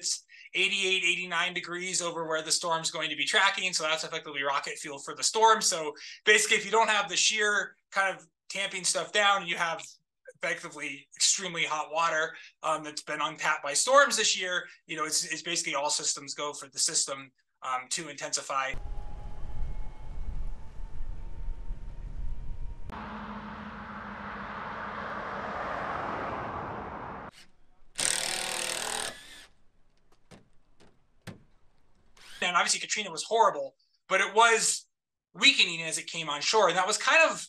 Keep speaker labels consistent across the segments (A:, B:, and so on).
A: it's 88, 89 degrees over where the storm's going to be tracking. So that's effectively rocket fuel for the storm. So basically, if you don't have the shear kind of tamping stuff down, you have effectively extremely hot water um, that's been untapped by storms this year. You know, it's, it's basically all systems go for the system um, to intensify. And obviously Katrina was horrible, but it was weakening as it came on shore. And that was kind of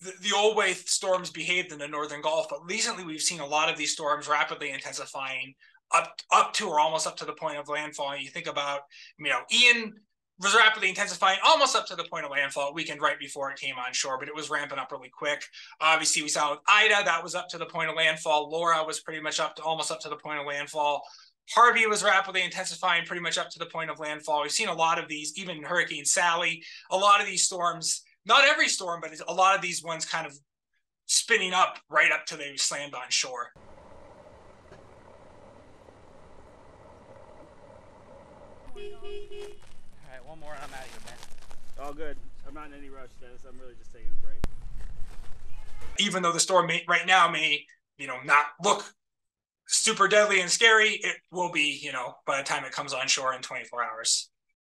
A: the, the old way storms behaved in the Northern Gulf. But recently we've seen a lot of these storms rapidly intensifying up up to or almost up to the point of landfall. And you think about, you know, Ian was rapidly intensifying almost up to the point of landfall weekend right before it came on shore, but it was ramping up really quick. Obviously, we saw with Ida, that was up to the point of landfall. Laura was pretty much up to almost up to the point of landfall. Harvey was rapidly intensifying pretty much up to the point of landfall. We've seen a lot of these, even Hurricane Sally, a lot of these storms, not every storm, but a lot of these ones kind of spinning up right up to they slammed on shore.
B: All right, one more and I'm out of here, man.
C: All good. I'm not in any rush, Dennis. I'm really just taking a break.
A: Even though the storm may, right now may, you know, not look super deadly and scary, it will be, you know, by the time it comes on shore in 24 hours.